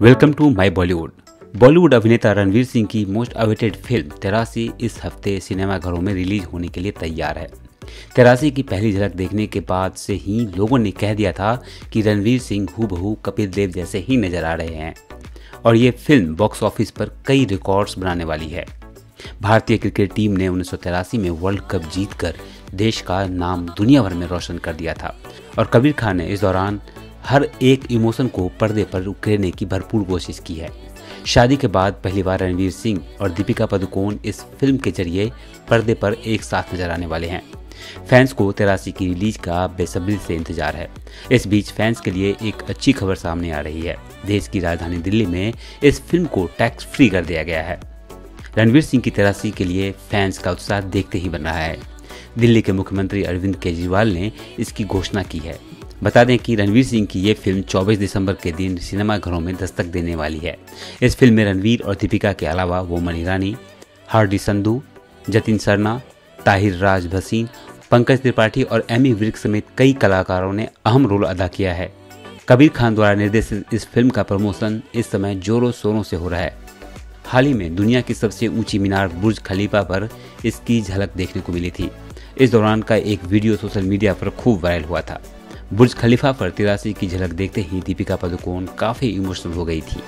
Welcome to my Bollywood Bollywood अभिनेता रणवीर सिंह की most awaited film तेरासी इस हफ़्ते सिनेमाघरों में रिलीज़ होने के लिए तैयार है। तेरासी की पहली झलक देखने के बाद से ही लोगों ने कह दिया था कि रणवीर सिंह हूबहू कपिल देव जैसे ही नज़र आ रहे हैं। और ये फ़िल्म बॉक्स ऑफ़िस पर कई रिकॉर्ड्स बनाने वाली है। भारतीय क्रिकेट टीम ने उन्नीस में वर्ल्ड कप जीतकर देश का नाम दुनिया भर में रोशन कर दिया था। और कबीर खान ने इस दौरान हर एक इमोशन को पर्दे पर उकेरने की भरपूर कोशिश की है। शादी के बाद पहली बार रणवीर सिंह और दीपिका पदुकोण इस फ़िल्म के ज़रिए पर्दे पर एक साथ नज़र आने वाले हैं। फैंस को तेरासी की रिलीज़ का बेसब्री से इंतज़ार है। इस बीच फैंस के लिए एक अच्छी खबर सामने आ रही है। देश की राजधानी दिल्ली में इस फ़िल्म को टैक्स फ्री कर दिया गया है। रणवीर सिंह की तेरासी के लिए फैंस का उत्साह देखते ही बन रहा है। दिल्ली के मुख्यमंत्री अरविंद केजरीवाल ने इसकी घोषणा की है। बता दें कि रणवीर सिंह की ये फ़िल्म 24 दिसंबर के दिन सिनेमाघरों में दस्तक देने वाली है। इस फ़िल्म में रणवीर और दीपिका के अलावा वोमन ईरानी हार्डी संधू, जतिन सरना, ताहिर राज भसीन, पंकज त्रिपाठी और एमी विर्क समेत कई कलाकारों ने अहम रोल अदा किया है। कबीर खान द्वारा निर्देशित इस फ़िल्म का प्रमोशन इस समय जोरों शोरों से हो रहा है। हाल ही में दुनिया की सबसे ऊँची मीनार बुर्ज खलीफा पर इसकी झलक देखने को मिली थी। इस दौरान का एक वीडियो सोशल मीडिया पर खूब वायरल हुआ था। बुर्ज खलीफा पर तिरासी की झलक देखते ही दीपिका पादुकोण काफ़ी इमोशनल हो गई थी।